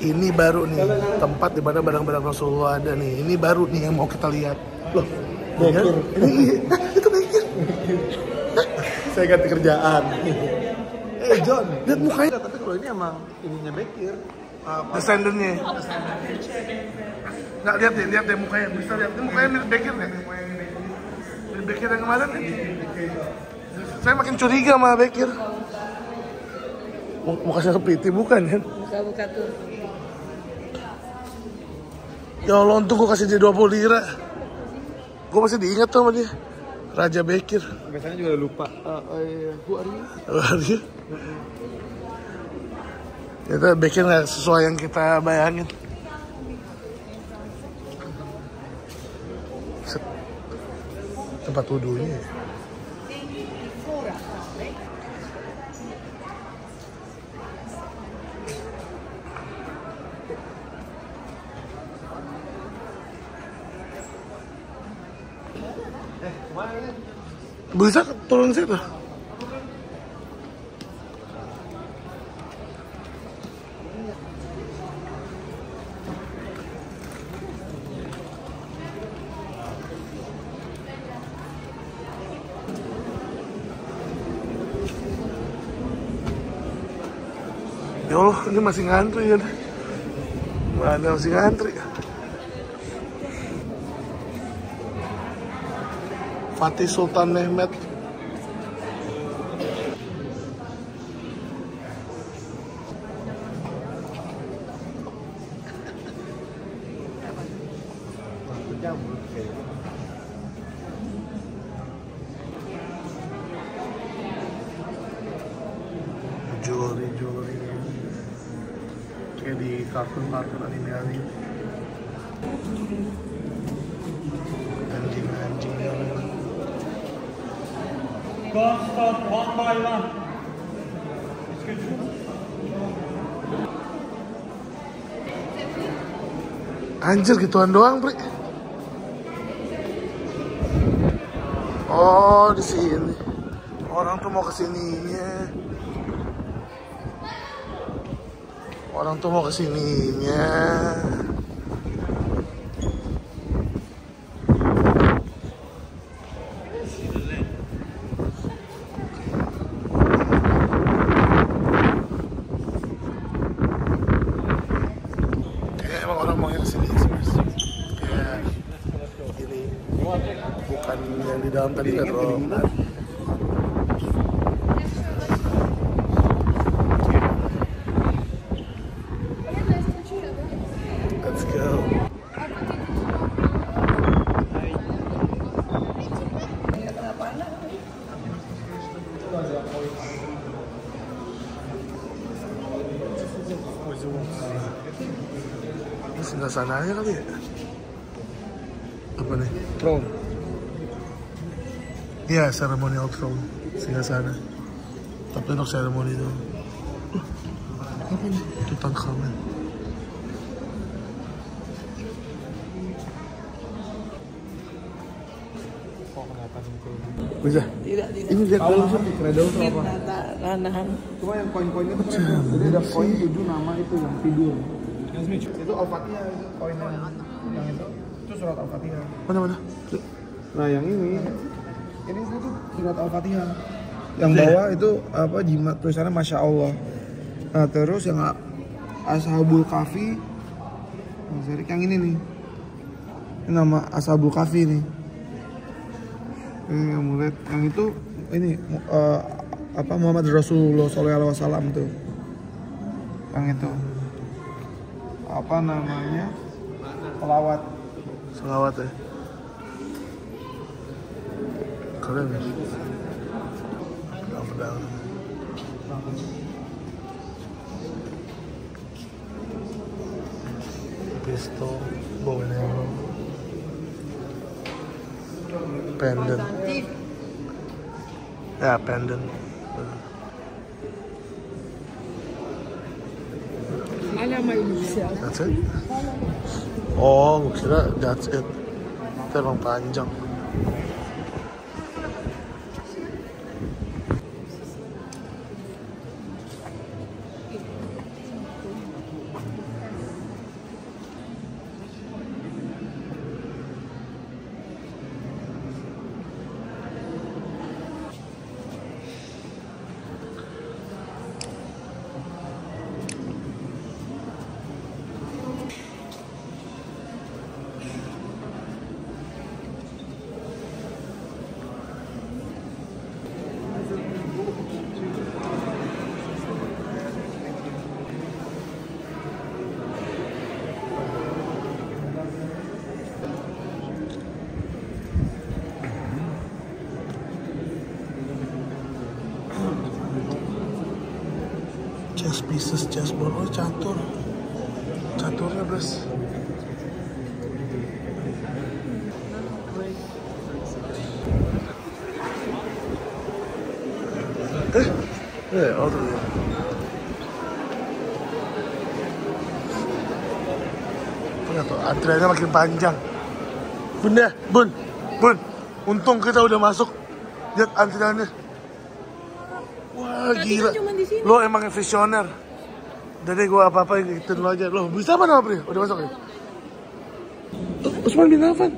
Ini baru nih tempat di mana barang-barang Rasulullah ada nih. Ini baru nih yang mau kita lihat. Loh, Bekir. ya, Ini Hah, itu Bekir. Saya ganti kerjaan. Eh John, lihat mukanya. Tapi kalau ini emang ininya Bekir. Apa? Descendennya. Nggak lihat deh, lihat deh mukanya. Bisa lihat ini mukanya mirip Bekir nggak? Mirip Bekir yang kemarin ya? Saya makin curiga sama Bekir. Mu- Mukanya kepiti bukan kan? Buka-buka tuh. Ya Allah untung gue kasih dia 20 lira. Gue masih diingat tuh sama dia. Raja Bekir. Biasanya juga lupa. Uh, uh, who are you? Wah, dia. Itu Bekir nggak sesuai yang kita bayangin. Tempat wudhunya ya. Bisa turun situ. Ya Allah, ini masih ngantri ya. Mana masih ngantri. Fatih Sultan Mehmet. Jewelry, jewelry. Kayak di kartun-kartun anime Anjir gituan doang, Pri. Oh, di sini. Orang tuh mau ke sininya. Orang tuh mau ke sininya. Kayak emang orang mau ke sini sih, Mas. Kayak ini bukan yang di dalam tadi kan rombongan. Let's go. Sana aja kali ya? Ceremonial throne. Singgah sana. Tapi untuk seremoni itu. Uh, apa itu? Bisa? Tidak, tidak. Ini lihat dalam itu apa? Ranahan. Cuma yang koin-koinnya keren. Jadi ada koin tujuh nama itu yang tidur. Itu Al-Fatihah itu koin yang, yang itu. Itu surat Al-Fatihah. Mana mana? Nah yang ini, ini itu surat Al-Fatihah. Yang bawah itu apa jimat tulisannya Masya Allah. Nah terus yang Ashabul Erik, yang ini nih. Ini nama Ashabul Kahfi nih. Ini yang murid, yang itu ini eh, apa Muhammad Rasulullah SAW tuh. Yang itu. Apa namanya? Pelawat. Selawat ya. Pendant. Pendant. That's it? Oh, kira that's it. Emang panjang. Pieces chessboard oh catur caturnya bros eh eh tuh ya tuh, antriannya makin panjang. Bun ya, bun, bun. Untung kita udah masuk. Lihat antriannya. Wah, Tadi gila. kan. Lo emang visioner. Jadi gue apa-apa ikutin lo aja. Lo bisa mana Apri? Udah masuk ya? Oh, Usman bin Affan.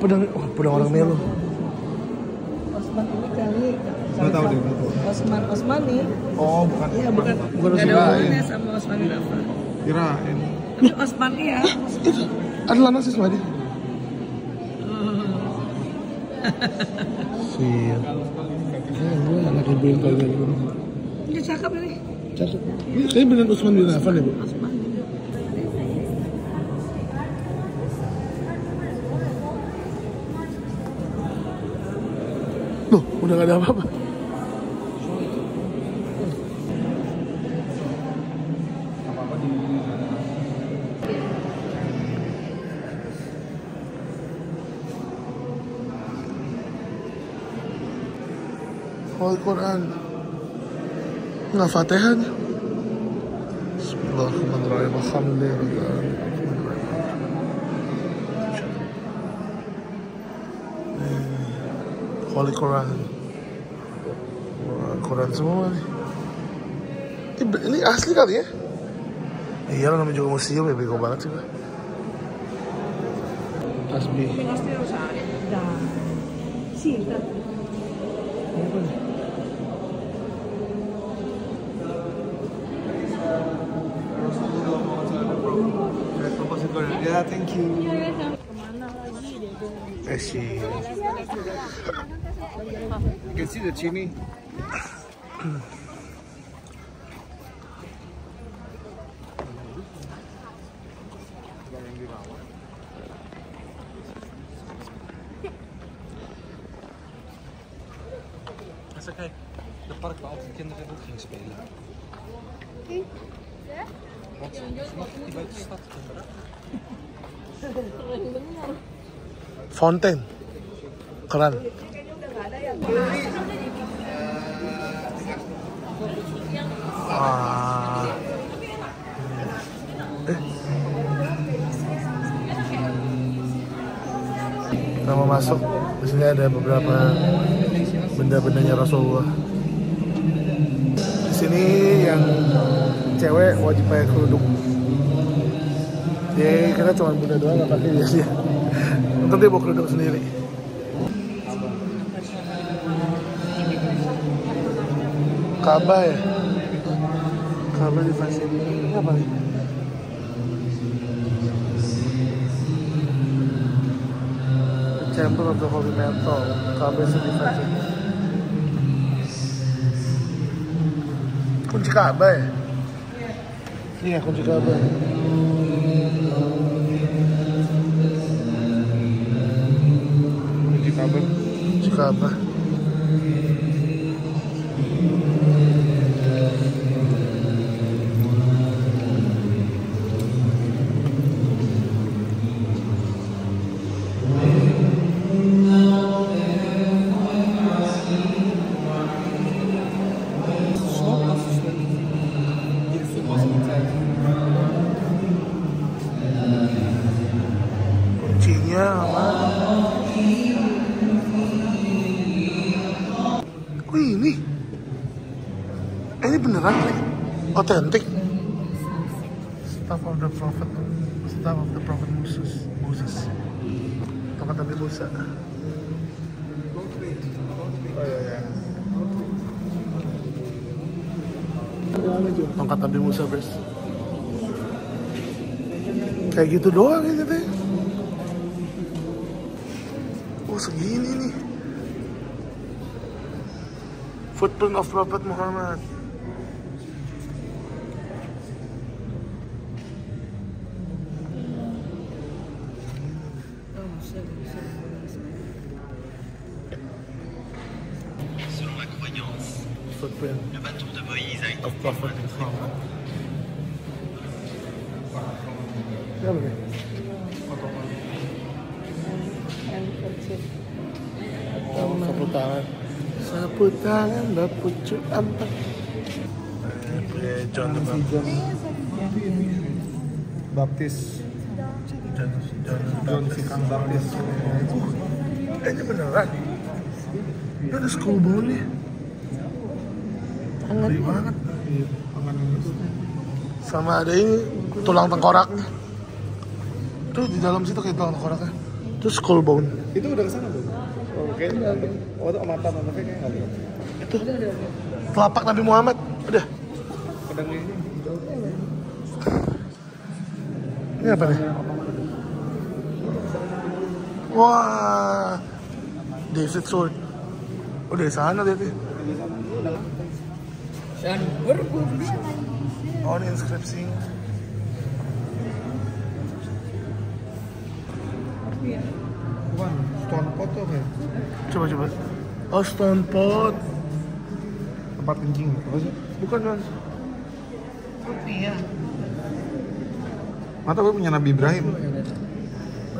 Pedang, oh, pedang orang Melo. Osman ini kali. Nggak tahu deh, nggak tahu. Osman Osman nih. Oh, bukan. Iya bukan. Bukan Nggak ada hubungannya sama Osman bin Affan. Kirain. Tapi Osman ya. Itu ada anak sih Smadi. Siap. gue anak ibu yang kayak gini. Dia cakep nih. Cakep. Ini kayaknya beneran Usman bin Affan ya, Bu? Osman. Loh, udah gak ada apa-apa. Holy Quran. Nggak fatihah. Bismillahirrahmanirrahim. Alhamdulillah. Holy Quran. Wah, Quran semua nih. Ini, asli kali ya? Iya lah namanya juga museum ya bego banget sih. Tasbih. Sih, thank you. Eh sih. You can see the chimney. Dat is oké. De park waar altijd kinderen ook gingen spelen. Want Fountain. Keren. Ah. Eh. Kita mau masuk. Di sini ada beberapa benda-bendanya Rasulullah. Di sini yang cewek wajib pakai kerudung. Dia kita cuma bunda doang nggak pakai sih. Untuk dia bawa kerudung sendiri. Ka'bah ya? Ka'bah di Fasil. Ini apa? The Temple of the Holy Metal. Ka'bah di. Kunci Ka'bah ya? Iya, kunci Ka'bah. Kunci kabel. Kunci Ka'bah. Otentik Staff of the Prophet Staff of the Prophet Moses. Moses. Tongkat Nabi Musa. Oh iya iya. Tongkat Nabi Musa bros Kayak gitu doang ini teh Oh segini nih. Footprint of Prophet Muhammad Sapu tangan, bapucu ampak. Eh, John the si Baptist. John Baptis John, John, John si Kang Baptis Eh, ini beneran. Ini ada school bone nih. Banget. iya Sama ada ini tulang tengkoraknya. Tuh di dalam situ kayak tulang tengkoraknya. Itu skull bone. itu udah ke sana belum? Oh, kayaknya oh itu mata mata kayaknya nggak lihat Itu telapak Nabi Muhammad. Udah. pedang ini Ini apa nih? Wah, David Sword. Oh dari sana dia tuh. Oh ini inskripsi. bukan stone pot tuh kayak Coba coba. Oh Stone Pot. tempat kencing apa sih? Bukan mas. Rupiah. Mata gue punya Nabi Ibrahim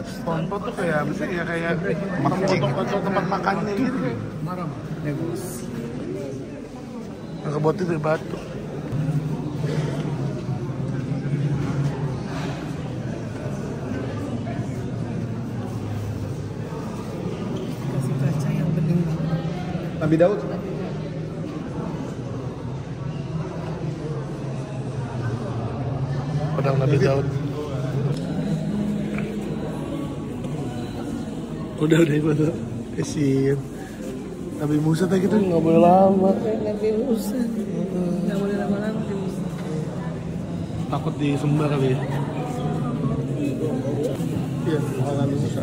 Stone Pot tuh kayak apa sih? Ya kayak Tempat kencing. tempat, makannya gitu. Yang kebuat itu dari batu. Nabi Daud Pedang Nabi Daud. Udah udah ikut tuh. Kasihin. Nabi Musa tadi gitu nggak boleh lama. Nabi Musa. Nggak boleh lama-lama di Musa. Takut disembah kali ya. Iya, orang Nabi Musa.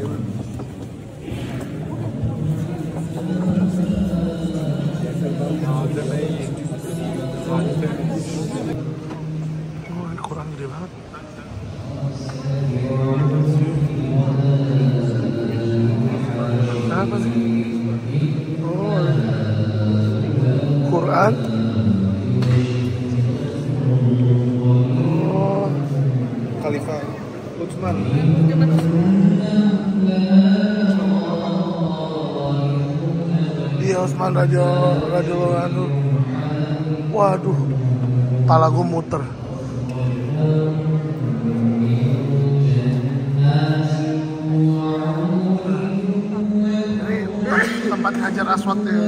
Iya Osman Raja anu. Waduh, pala gue muter. Tempat Hajar Aswad ya.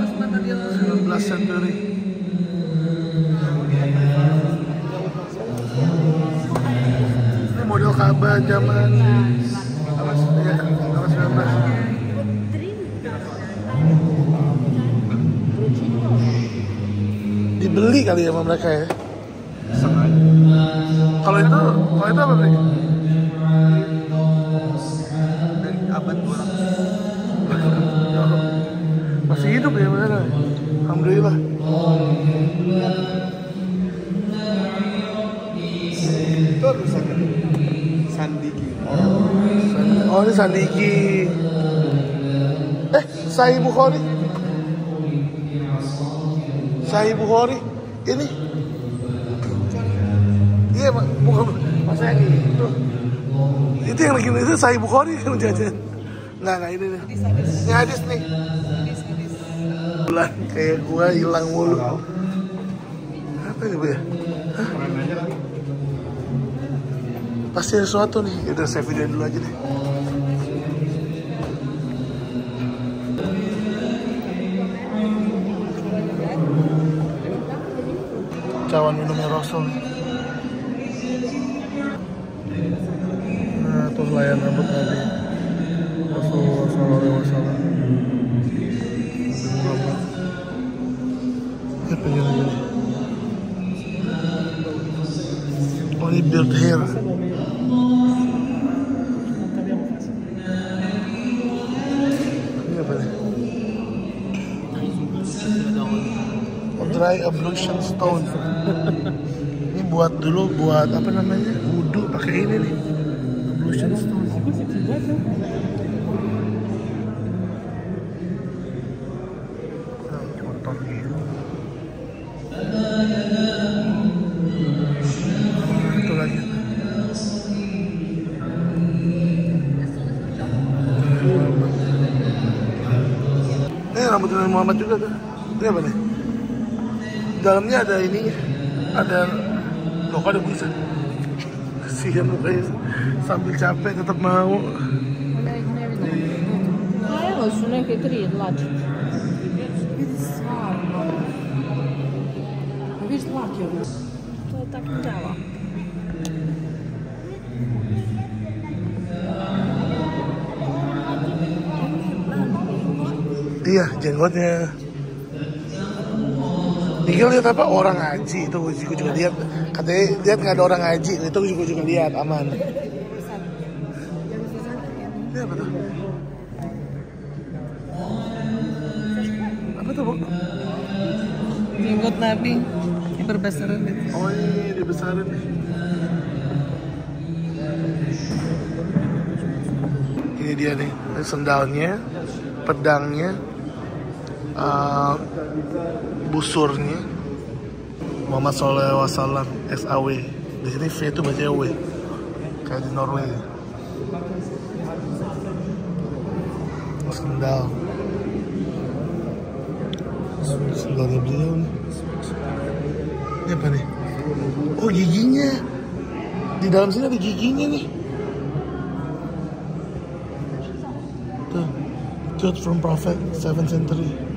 19 century. Ini model Ka'bah zaman dibeli kali ya sama mereka ya? Kalau itu kalau itu apa Bri? dari abad 200 masih hidup ya bener alhamdulillah. Itu harus ada Sandiki oh ini Sandiki eh Sahih Bukhari. Sahih Bukhari ini? Iya Pak. bukan masa yang itu. Itu yang lagi itu Sahih Bukhari yang jajan. Nggak nggak ini nih ini hadis nih. Bulan kayak gua hilang mulu. Apa ini bu ya? Hah? pasti ada sesuatu nih. Udah saya video dulu aja deh cawan minumnya Rasul nah tuh layan rambut Nabi Rasulullah apa gini gini oh ini build hair dry ablution stone. Ini buat dulu buat apa namanya? Wudhu pakai ini nih. Ablution stone. Nah, Rambut nah, rambutnya Muhammad juga tuh. Ini apa nih? Dalamnya ada ini, ada loh kok ada bisa. Kasihan mukanya sambil capek tetap mau. Iya, jenggotnya. Dikira lihat apa orang ngaji itu gue juga lihat katanya lihat nggak ada orang ngaji itu gue juga lihat aman. Ini apa tuh? Apa tuh bu? Jenggot Nabi diperbesaran gitu. Oh ini dibesarin nih. Ini dia nih, sendalnya, pedangnya, uh, busurnya. Muhammad Alaihi Wasallam SAW. Di sini V itu baca W, kayak di Norway. Sendal. Sendalnya beliau nih. Ini apa nih? Oh giginya. Di dalam sini ada giginya nih. Tuh. From Prophet 7th century.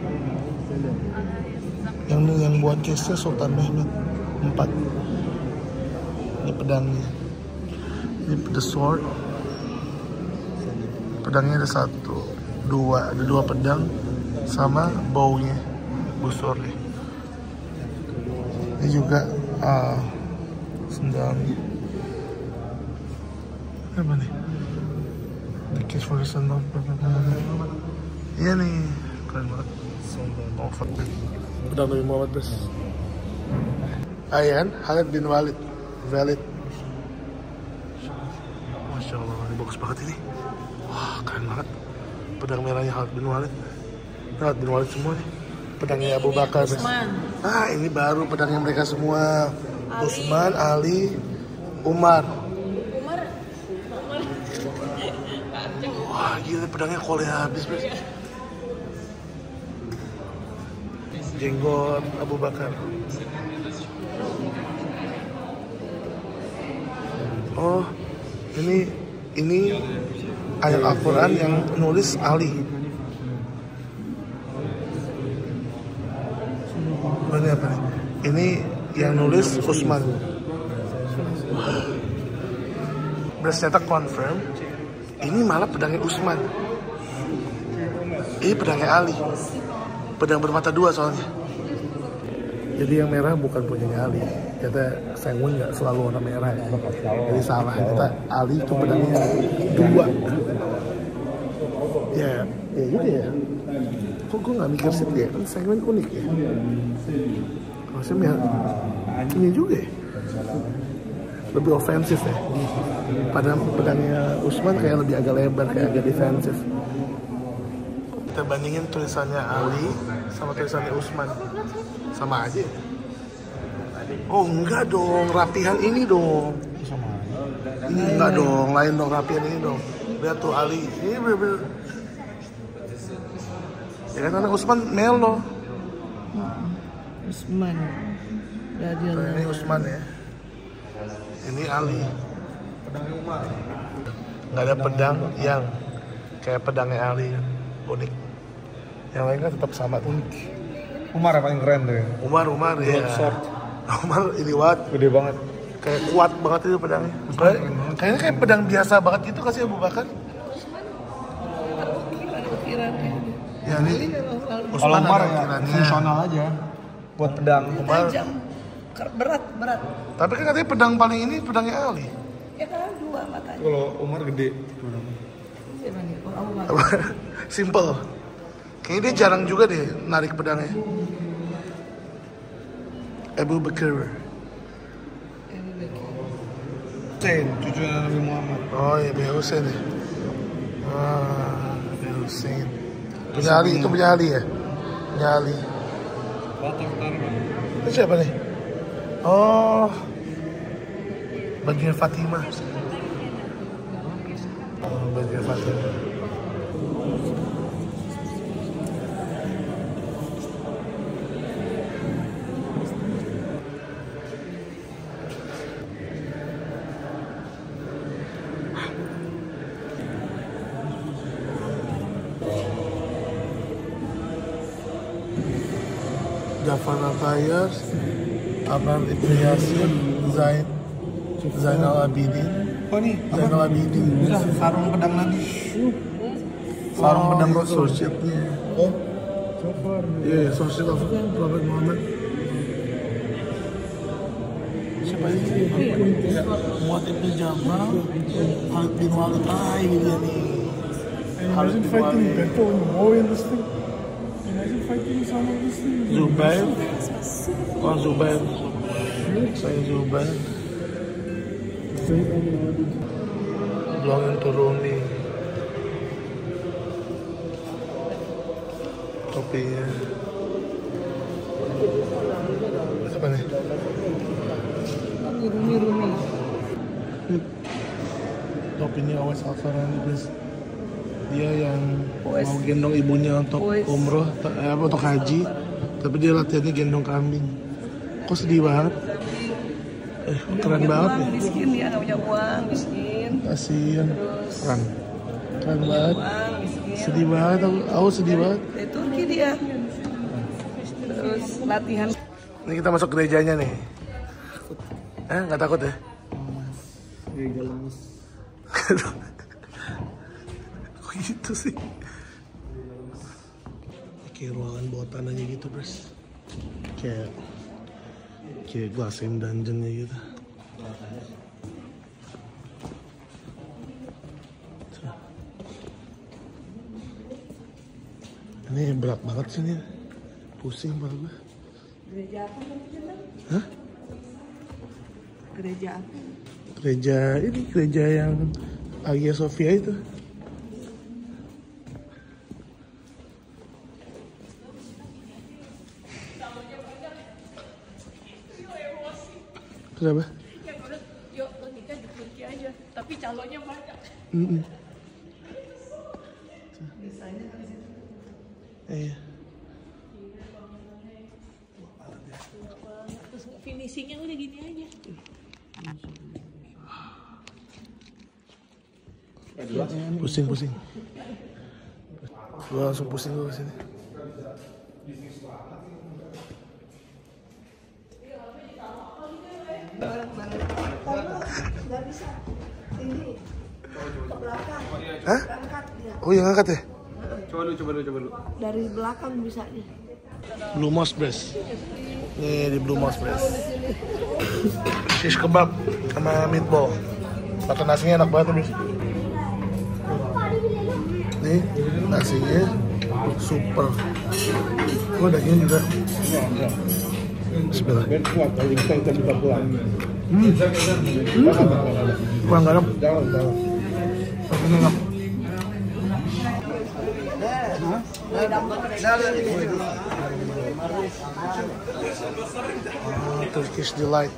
Yang yang buat case-nya Sultan Mehmed 4. Ini pedangnya. Ini the sword. Pedangnya ada satu, dua, ada dua pedang sama baunya, busurnya. Ini juga uh, sendal. Ini Apa nih? The case for the sandal. Iya nih, keren banget. Oh, Pedang Nabi Muhammad bes. Ayan, Khalid bin Walid. Valid. Masya Allah, ini bagus banget ini. Wah, keren banget. Pedang merahnya Khalid bin Walid. Khalid bin Walid semua nih. Pedangnya Abu Bakar. Usman. Ah, ini baru pedangnya mereka semua. Usman, Ali, Umar. Wah, gila pedangnya kolnya habis, bes. Jenggot Abu Bakar. Oh, ini ini ayat Al-Quran yang nulis Ali. Ini apa nih? Ini yang nulis Usman. Bersetak confirm. Ini malah pedangnya Usman. Ini pedangnya Ali. Pedang bermata dua soalnya. Jadi yang merah bukan punyanya Ali. Kata Sengun nggak selalu warna merah ya. Jadi salah. Kata Ali itu pedangnya dua. Ya, ya gitu ya. Kok gue nggak mikir sih dia? Kan Sengun unik ya. Maksudnya ini juga ya. Lebih ofensif ya. Pada pedangnya Usman kayak lebih agak lebar, kayak agak defensif. Kita bandingin tulisannya Ali sama tulisannya Usman. Sama aja ya? Oh enggak dong, rapihan ini dong. Ini enggak dong, lain dong rapihan ini dong. Lihat tuh Ali, ini bener-bener. Ya kan anak Usman Melo. Usman. Dari Nah, ini Usman ya. Ini Ali. Nggak ada pedang yang kayak pedangnya Ali unik. Yang lain kan tetap sama unik. Umar yang paling keren tuh ya. Umar Umar ya. Umar ini wat Gede banget. kayak kuat banget itu pedangnya. Kayak, kayaknya kayak pedang biasa banget gitu kasih Abu Bakar. Ya ini Kalau Usman Umar ya fungsional aja. Buat pedang. Umar. Berat, berat. Tapi kan katanya pedang paling ini pedangnya Ali. Ya kan dua matanya. Kalau Umar gede. Simple. Kayaknya dia jarang juga deh narik pedangnya. Abu Bakar. Abu. Hussein, cucunya Nabi Muhammad. Oh iya, Nabi Hussein ya. Ah, Nabi Hussein. Punya Ali, itu punya Ali ya? Punya Ali. Itu siapa nih? Oh, bajunya Fatimah. Oh, bajunya Fatimah. Al-Tayyars, Amar Ibn Yasir, Zain, Zainal Abidin, Oh nih, apa? Zainal Abidin, Sarung pedang Nabi. Sarung Oh, pedang itu. Associate-nya. Oh, Iya, yeah, Associate of Prophet Muhammad. Siapa ini? Muat Ibn Jabal, Khalid bin Walid, ah ini dia nih. Khalid bin Walid. Beto in the war in this thing. Imagine fighting some of this thing. Zubair, oh Zubair, saya Zubair. Belum yang turun nih. Topinya. Apa nih? Rumi Rumi. Topinya Awes Alfarani guys. Dia yang Awes. mau gendong ibunya untuk Awes. umroh, eh, untuk haji, tapi dia latihannya gendong kambing. Kok sedih banget? Eh, keren banget Uang, nih. miskin dia nggak punya uang, miskin. Kasian. Terus Keren. Keren banget. uang, miskin. Sedih banget aku, aku sedih banget. Dari Turki dia. Terus latihan Ini kita masuk gerejanya nih. Eh, nggak takut ya? Kok gitu sih? Kayak ruangan bawah tanahnya gitu, Bros. Kayak kayak Glassing Dungeon-nya gitu. Ini berat banget sih nih. Pusing kepala gue. gereja apa? Hah? Gereja apa? Gereja ini gereja yang Hagia Sophia itu. Kenapa? yang udah yuk lo nikah di Turki aja tapi calonnya banyak Mm-mm. Iya. terus finishingnya udah gini aja Pusing pusing. Gua langsung pusing gua ke sini. Nggak bisa ini ke belakang Hah? angkat dia Oh yang angkat ya? dari belakang bisa nih Blue Moss Bres. Nih di Blue Moss Bres. Shish kebab sama meatball. Makan nasinya enak banget Bres. Nih nasinya super. Oh dagingnya juga. Bismillah. Hmm. Kurang garam. Enak. Oh, Turkish delight.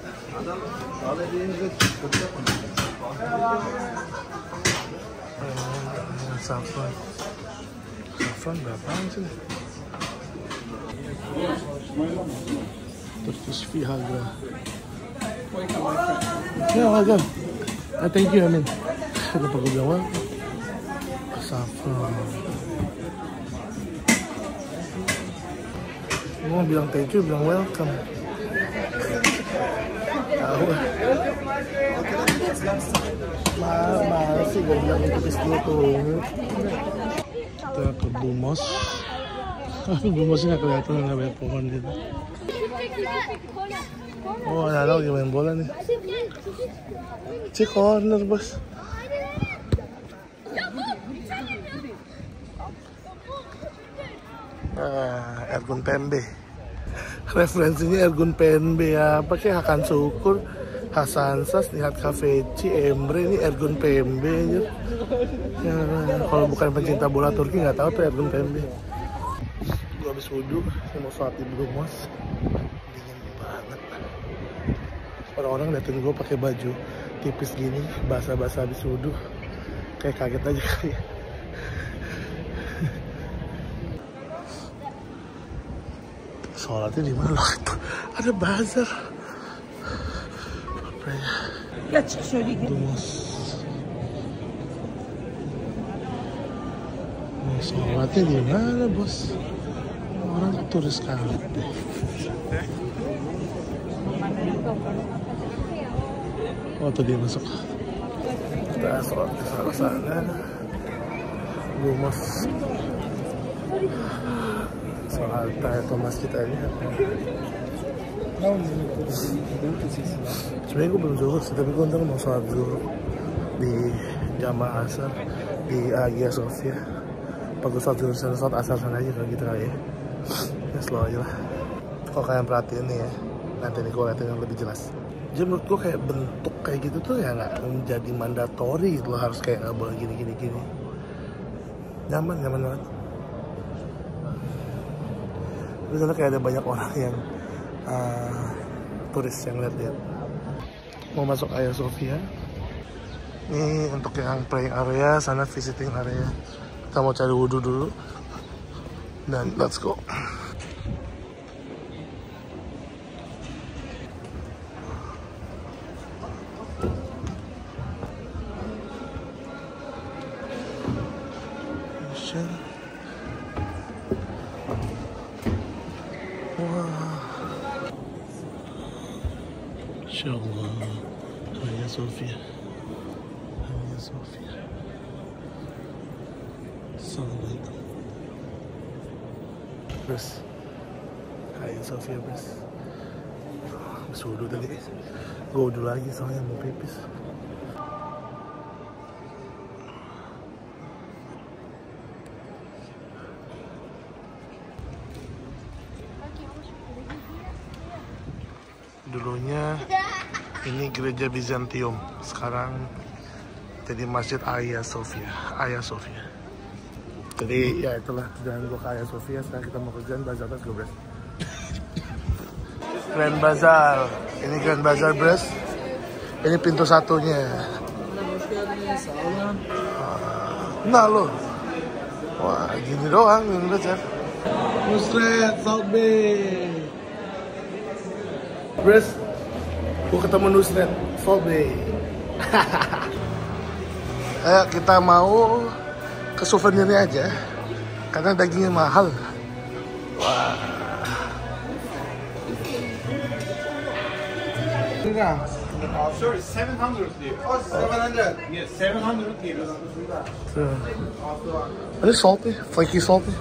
Oh, saffron. Saffron berapaan sih? Turkish Viagra. Ya, welcome. Ah, thank you. Kenapa gue bilang welcome? Saffron. Gue mau bilang thank you, bilang welcome. Mahal sih gue bilang itu ke tuh. Kita ke Bumos. Bumosnya nggak kelihatan, nggak banyak pohon gitu. Oh, ada lagi main bola nih. Cik corner, bos. Ah, Ergun Pembe. Referensinya Ergun Pembe ya. Apa sih Hakan Syukur, Hasan Sas, Nihat Kafeci, Emre ini Ergun Pembe. Ya, kalau bukan pencinta bola Turki nggak tahu tuh Ergun Pembe. Gue habis wudhu, mau sholat di Brumos. Dingin banget. Orang-orang liatin gue pakai baju tipis gini, basah-basah habis wudhu. Kayak kaget aja kali ya. Sholatnya di mana loh itu? Ada bazar. Ya? Şöyle. Mau sholatnya di mana bos? Orang turis. Oh tuh dia masuk. Kita sholat ke sana sana. Lumos. Sholat tayo Thomas kita ini. Sebenarnya gue belum zuhur sih, tapi gue ntar mau sholat zuhur di jamaah asar di Hagia Sophia. Apa gue sholat zuhur sana, sholat asar sana aja kalau gitu kali ya. Ya slow aja lah. Kalau kalian perhatiin nih ya, nanti nih gue liatin yang lebih jelas. Jadi menurut gue kayak bentuk kayak gitu tuh ya nggak menjadi mandatori gitu harus kayak nggak boleh gini gini gini. Nyaman nyaman banget. Di sana kayak ada banyak orang yang uh, turis yang lihat-lihat mau masuk Hagia Sophia ini untuk yang praying area sana visiting area. Kita mau cari wudhu dulu. Dan let's go Hagia Sophia. Hagia Sophia. Assalamualaikum. Bros. Hagia Sophia, bros. Wudhu tadi. Gue wudhu lagi soalnya mau pipis. Dulunya ini gereja Bizantium, sekarang jadi Masjid Hagia Sophia. Hagia Sophia. Jadi ya itulah jalan gue ke Hagia Sophia. Sekarang kita mau ke Grand Bazaar, let's go bros. Grand Bazaar, ini Grand Bazaar bros. Ini pintu satunya. Nah lo, wah gini doang yang belajar. Nusret, South Bay. Bros, gue ketemu Nusret, Bay. Ayo kita mau ke souvenirnya aja, karena dagingnya mahal. Sorry, 700 lira. Oh, 700. Yes, 700 lira. So, are they salty? Flaky salty?